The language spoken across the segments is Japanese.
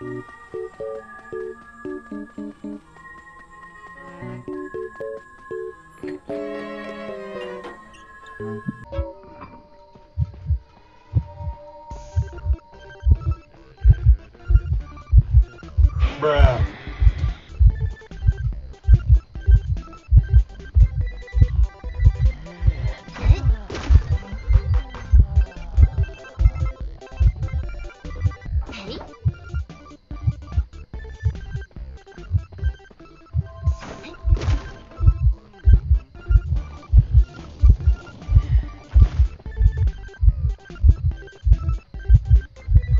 Thank you.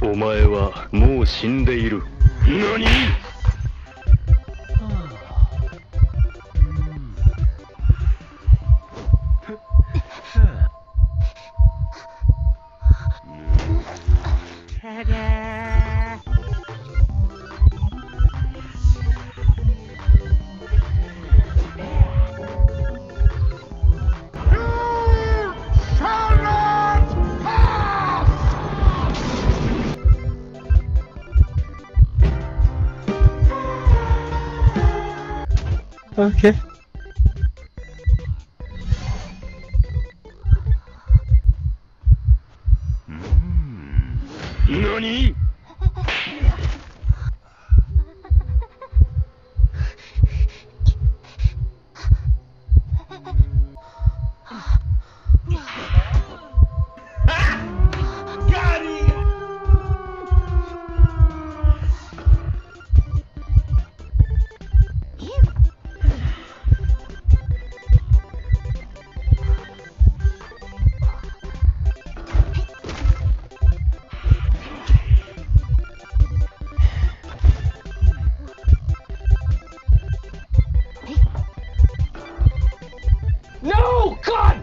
お前はもう死んでいる。何？OK。何 God!